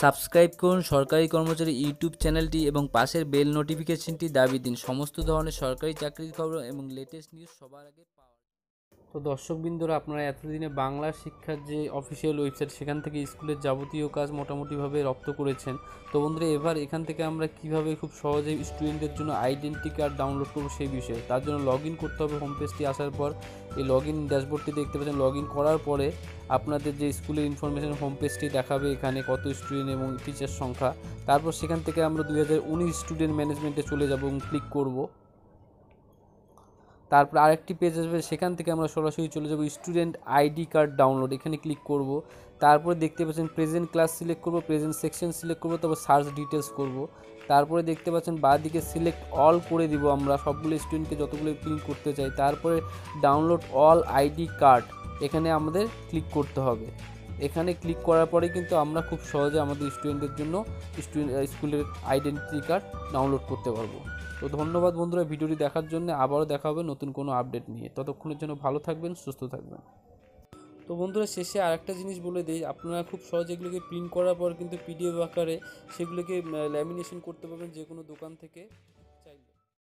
Subscribe করুন সরকারি কর্মচারী ইউটিউব চ্যানেলটি এবং পাশের বেল নোটিফিকেশনটি দাবি দিন। সমস্ত ধরনের সরকারি চাকরির খবর এবং লেটেস্ট নিউজ সবার আগে পাওয়ার। তো দর্শকবৃন্দরা, আপনারা এতদিনে বাংলা শিক্ষার যে অফিসিয়াল ওয়েবসাইট সেখান থেকে স্কুলের যাবতীয় কাজ মোটামুটিভাবে রপ্ত করেছেন। তো বন্ধুরা, এবার এখান থেকে আমরা কীভাবে খুব সহজে স্টুডেন্টদের জন্য আইডেন্টি কার্ড ডাউনলোড করব সেই বিষয়ে। তার জন্য লগ ইন করতে হবে হোম পেজটি আসার পর। এই লগ ইন ড্যাশবোর্ডটি দেখতে পাচ্ছেন লগ ইন করার পরে আপনাদের যে স্কুলের ইনফরমেশন হোম পেজটি দেখাবে এখানে কত স্টুডেন্ট এবং টিচার সংখ্যা। তারপর সেখান থেকে আমরা দুই হাজার উনিশ স্টুডেন্ট ম্যানেজমেন্টে চলে যাব এবং ক্লিক করব। তারপর আরেকটি পেজ আসবে, সেখান থেকে আমরা সরাসরি চলে যাব স্টুডেন্ট আইডি কার্ড ডাউনলোড এখানে ক্লিক করব। তারপরে দেখতে পাচ্ছেন প্রেজেন্ট ক্লাস সিলেক্ট করব প্রেজেন্ট সেকশন সিলেক্ট করব, তারপর সার্চ ডিটেলস করব। তারপরে দেখতে পাচ্ছেন দিকে সিলেক্ট অল করে দিব আমরা, সবগুলো স্টুডেন্টকে যতগুলো প্রিন্ট করতে চাই। তারপরে ডাউনলোড অল আইডি কার্ড এখানে আমাদের ক্লিক করতে হবে। এখানে ক্লিক করার পরে কিন্তু আমরা খুব সহজে আমাদের স্টুডেন্টদের জন্য স্টুডেন্ট স্কুলের আইডেন্টিটি কার্ড ডাউনলোড করতে পারব। তো ধন্যবাদ বন্ধুরা ভিডিওটি দেখার জন্য। আবারও দেখা হবে নতুন কোনো আপডেট নিয়ে। ততক্ষণের জন্য ভালো থাকবেন, সুস্থ থাকবেন। তো বন্ধুরা শেষে আরেকটা জিনিস বলে দিই, আপনারা খুব সহজে এগুলোকে প্রিন্ট করার পর কিন্তু পিডিএফ আকারে সেগুলোকে ল্যামিনেশন করতে পারবেন যে কোনো দোকান থেকে।